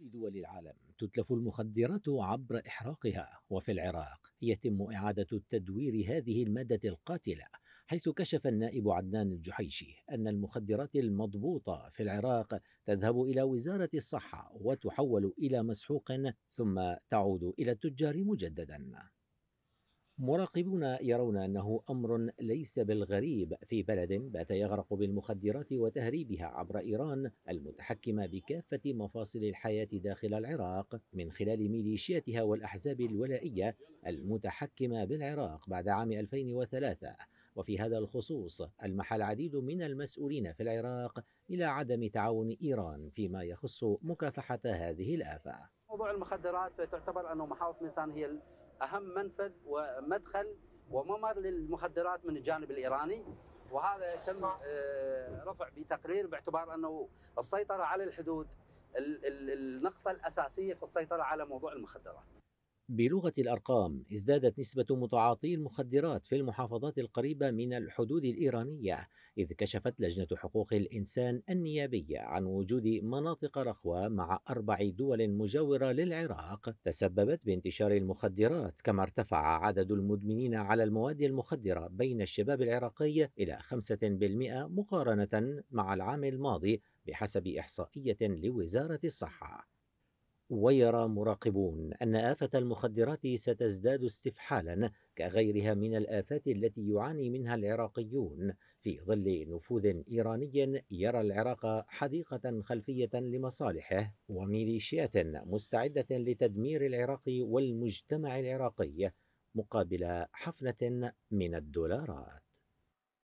كل دول العالم تتلف المخدرات عبر إحراقها وفي العراق يتم إعادة تدوير هذه المادة القاتلة حيث كشف النائب عدنان الجحيشي أن المخدرات المضبوطة في العراق تذهب إلى وزارة الصحة وتحول إلى مسحوق ثم تعود إلى التجار مجددا. مراقبون يرون أنه أمر ليس بالغريب في بلد بات يغرق بالمخدرات وتهريبها عبر إيران المتحكمة بكافة مفاصل الحياة داخل العراق من خلال ميليشياتها والأحزاب الولائية المتحكمة بالعراق بعد عام 2003 وفي هذا الخصوص المح العديد من المسؤولين في العراق إلى عدم تعاون إيران فيما يخص مكافحة هذه الآفة. موضوع المخدرات تعتبر أنه محافظ ميسان هي أهم منفذ ومدخل وممر للمخدرات من الجانب الإيراني وهذا تم آه، رفع بتقرير باعتبار أنه السيطرة على الحدود النقطة الأساسية في السيطرة على موضوع المخدرات. بلغة الأرقام ازدادت نسبة متعاطي المخدرات في المحافظات القريبة من الحدود الإيرانية إذ كشفت لجنة حقوق الإنسان النيابية عن وجود مناطق رخوة مع أربع دول مجاورة للعراق تسببت بانتشار المخدرات كما ارتفع عدد المدمنين على المواد المخدرة بين الشباب العراقي إلى 5% مقارنة مع العام الماضي بحسب إحصائية لوزارة الصحة. ويرى مراقبون أن آفة المخدرات ستزداد استفحالا كغيرها من الآفات التي يعاني منها العراقيون. في ظل نفوذ إيراني يرى العراق حديقة خلفية لمصالحه وميليشيات مستعدة لتدمير العراق والمجتمع العراقي مقابل حفنة من الدولارات.